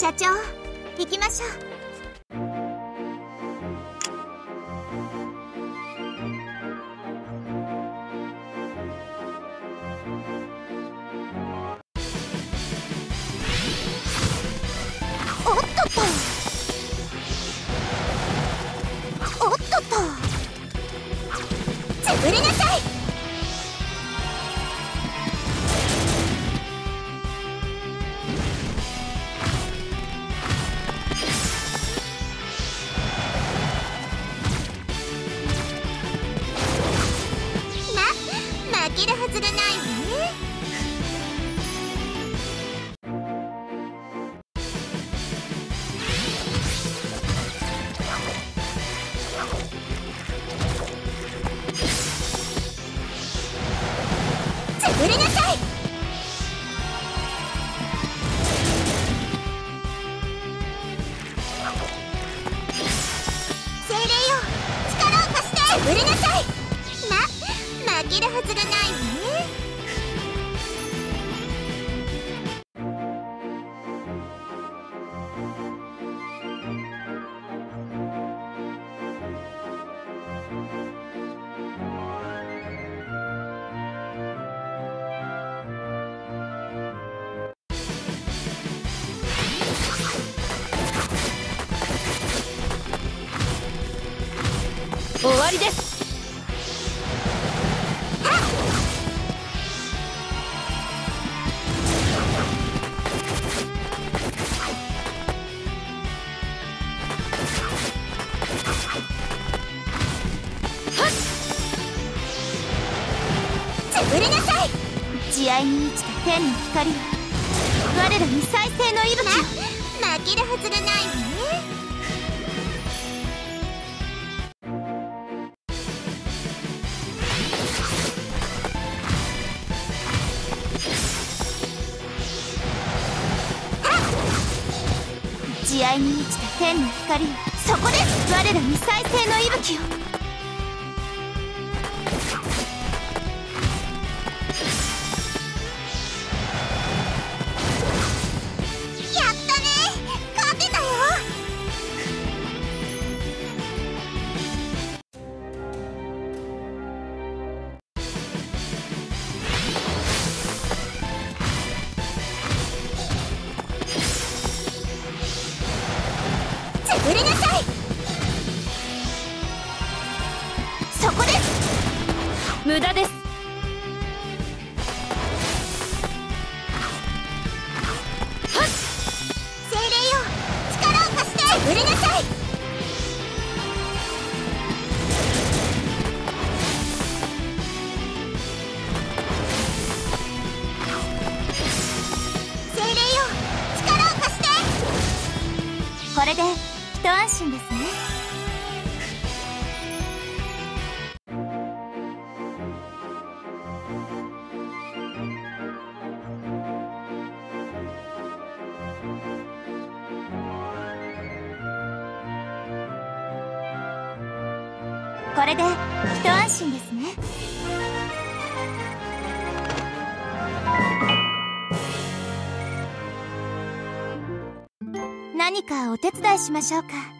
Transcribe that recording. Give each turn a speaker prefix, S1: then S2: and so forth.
S1: 社長行きましょう。おっとっと。おっとっと。潰れなさい。を貸して潰れなさい。ま負けるはずがないわね。
S2: 終わりです。
S1: 潰れなさい。慈愛に満ちた天の光よ我らに再生の息吹ま負けるはずがないわね。慈愛に満ちた天の光よそこです我らに再生の息吹を。潰れなさい。そこです。
S2: 無駄です。
S1: 精霊よ。力を貸して。潰れなさい。精霊よ。力を貸して。これで一安心ですね。これで一安心ですね。何かお手伝いしましょうか。